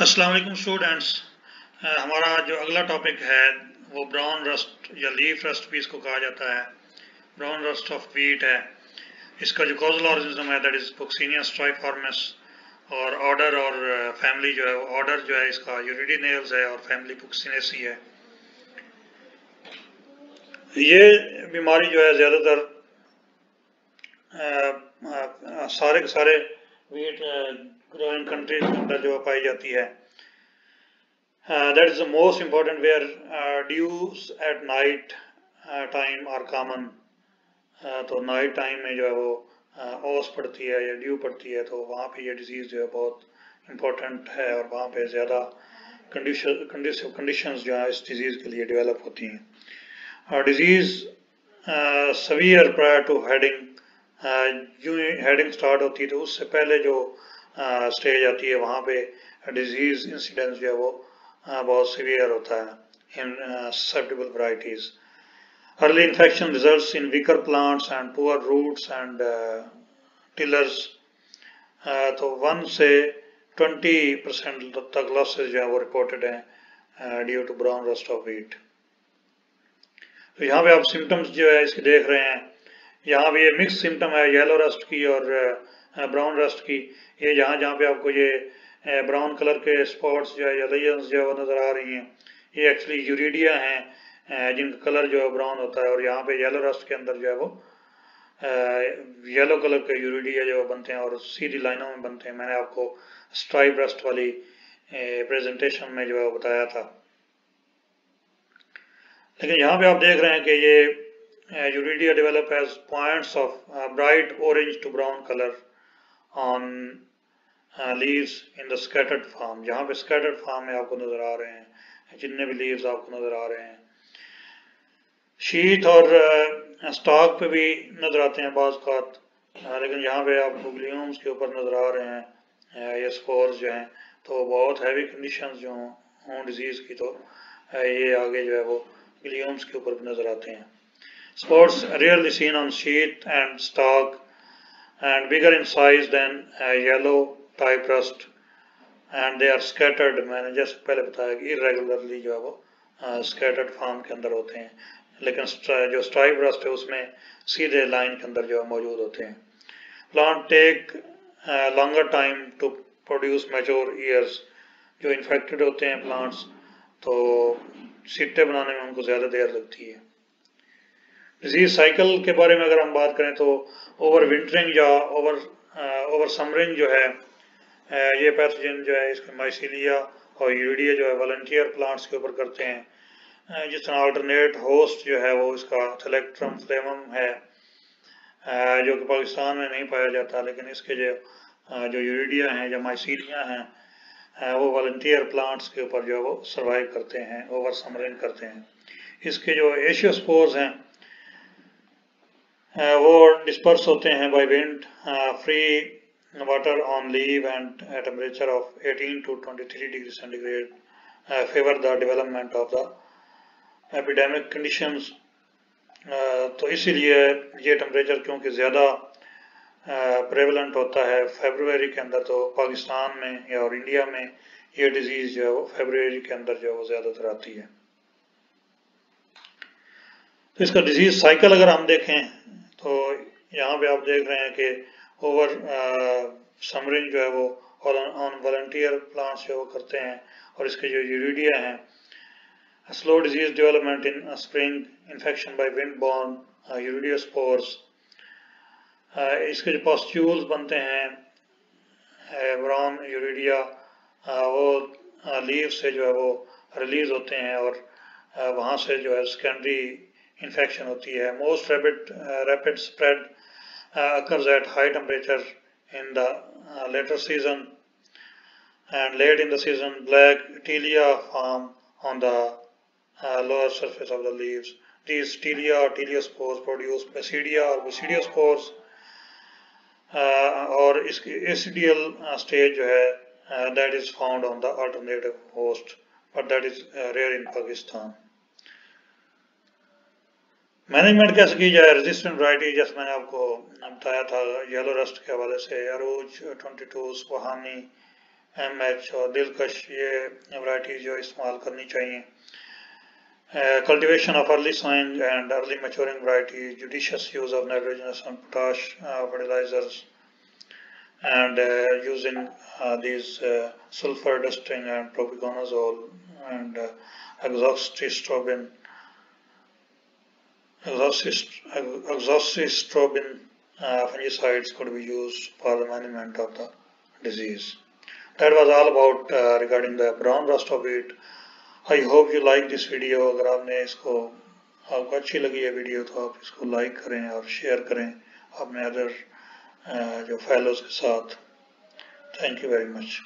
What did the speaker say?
السلام علیکم اسٹوڈینٹس ہمارا جو اگلا ٹاپک ہے، وہ براؤن رسٹ یا لیف رسٹ بھی اس کو کہا جاتا ہے۔ براؤن رسٹ آف ویٹ ہے۔ اس کا جو کوزل آرزم ہے دیٹ از پوکسینیا فارمس اور آرڈر اور فیملی جو ہے آرڈر جو ہے، اس کا یوریڈی نیلز ہے اور فیملی پوکسینیسی ہے۔ یہ بیماری جو ہے، زیادہ تر سارے کے سارے ویٹ گروئنگ کنٹریز کے اندر جو پائی جاتی ہے. That is the most important where dews at night time are common تو نائٹ ٹائم میں جو ہے وہ uh, اوس پڑتی ہے یا ڈیو پڑتی ہے تو وہاں پہ یہ ڈیزیز جو ہے بہت امپورٹنٹ ہے اور وہاں پہ زیادہ کنڈیشنز جو ہیں اس ڈیزیز کے لیے ڈیولپ ہوتی ہیں. Disease severe prior to heading جو ہیڈنگ سٹارٹ ہوتی ہے تو اس سے پہلے جو سٹیج آتی ہے، وہاں پہ ڈیزیز انسیڈنس جو ہے وہ بہت سیویئر ہوتا ہے in susceptible varieties early infection results in weaker plants and poor roots and tillers تو ون سے ٹونٹی پرسینٹ تک لاسز جو ہے وہ ریپورٹڈ ہیں due to brown rust of wheat تو یہاں پہ آپ سمٹمز جو ہے اس کے دیکھ رہے ہیں۔ یہاں پہ یہ مکس سمٹم ہے یلو رسٹ کی اور براؤن رسٹ کی۔ یہ جہاں جہاں پہ آپ کو یہ براؤن کلر کے سپورٹس جو ہے یا لیجنز جو ہے وہ نظر آ رہی ہیں، یہ ایکچولی یوریڈیا ہیں جن کا کلر جو ہے براؤن ہوتا ہے اور یہاں پہ یلو رسٹ کے اندر جو ہے وہ یلو کلر کے یوریڈیا جو بنتے ہیں اور سیدھی لائنوں میں بنتے ہیں۔ میں نے آپ کو سٹرائب رسٹ والی پریزنٹیشن میں جو ہے بتایا تھا۔ لیکن یہاں پہ آپ دیکھ رہے ہیں کہ یہ uredia develop as points of bright orange to brown colour on leaves in the scattered form جہاں پہ سکیٹرڈ فارم میں آپ کو نظر آ رہے ہیں جتنے بھی لیوز آپ کو نظر آ رہے ہیں شیت اور سٹاک پہ بھی نظر آتے ہیں بعض اوقات لیکن یہاں پہ آپ کو گلیومز کے اوپر نظر آ رہے ہیں یہ سپورز جو ہیں تو بہت ہیوی کنڈیشنز جو ہوں ڈیزیز کی تو یہ آگے جو ہے وہ گلیومز کے اوپر بھی نظر آتے ہیں spores rarely seen on sheath and stalk and bigger in size than a yellow type rust and they are scattered میں نے جیسے پہلے بتایا کہ irregularly جو ہے وہ scattered form کے اندر ہوتے ہیں لیکن جو stripe rust ہے اس میں سیدھے لائن کے اندر جو ہے موجود ہوتے ہیں plant take uh, longer time to produce mature ears جو infected ہوتے ہیں plants تو سیٹے بنانے میں ان کو زیادہ دیر لگتی ہے ڈیزیز سائیکل کے بارے میں اگر ہم بات کریں تو اوور ونٹرنگ یا اوور اوور سمرنگ جو ہے یہ پیتھوجن جو ہے، اس کے مائسیلیا اور یوریڈیا جو ہے والنٹیئر پلانٹس کے اوپر کرتے ہیں۔ جس طرح آلٹرنیٹ ہوسٹ جو ہے، وہ اس کا تھلیکٹرم فلیمم ہے۔ جو کہ پاکستان میں نہیں پایا جاتا، لیکن اس کے جو جو یوریڈیا ہیں یا مائسیلیا ہیں وہ والنٹیئر پلانٹس کے اوپر جو ہے، وہ سروائیو کرتے ہیں اوور سمرنگ کرتے ہیں۔ اس کے جو ایشیوسپورز ہیں Uh, وہ ڈسپرس ہوتے ہیں by wind free water on leaf and temperature of eighteen to twenty three degree centigrade favour the development of the epidemic conditions تو اسی لیے یہ ٹیمپریچر کیونکہ زیادہ uh, پریولنٹ ہوتا ہے فیبروری کے اندر تو پاکستان میں یا اور انڈیا میں یہ ڈیزیز جو ہے وہ فیبروری کے اندر جو ہے وہ زیادہ تر آتی ہے۔ تو اس کا ڈیزیز سائیکل اگر ہم دیکھیں تو یہاں پہ آپ دیکھ رہے ہیں کہ اوور سمرنگ جو ہے وہ آن والنٹیئر پلانٹس جو وہ کرتے ہیں اور اس کے جو یوریڈیا ہیں slow disease development in spring infection by wind borne uredia spores اس کے جو پاسٹیولز بنتے ہیں براؤن یوریڈیا وہ لیو سے جو ہے وہ ریلیز ہوتے ہیں اور وہاں سے جو ہے سیکنڈری انفیکشن ہوتی ہے. Most rapid spread occurs at high temperature in the latter season and late in the season black telia form on the lower surface of the leaves these telia اور ٹیلیا سپورس پروڈیوس پیسیڈیا اور بسیڈیا spores اور اس کی S D L stage جو ہے that is found on the alternative host but that is rare in Pakistan management کیسے کی جائے resistant variety جیسے میں نے آپ کو بتایا تھا یلو رسٹ کے حوالے سے Urooj twenty two Sohani M H اور دلکش یہ ورائٹیز جو استعمال کرنی چاہیے. Uh, cultivation of early sowing and early maturing varieties, judicious use of nitrogenous and potash uh, fertilizers, and uh, using uh, these uh, sulfur dusting and uh, fungicides could be used for the management of the disease. That was all about uh, regarding the brown rust of wheat. I hope you like this video اگر آپ نے اس کو آپ کو اچھی لگی ہے video تو آپ اس کو لائک کریں اور شیئر کریں اپنے ادر جو فیلوز کے ساتھ تھینک یو ویری مچ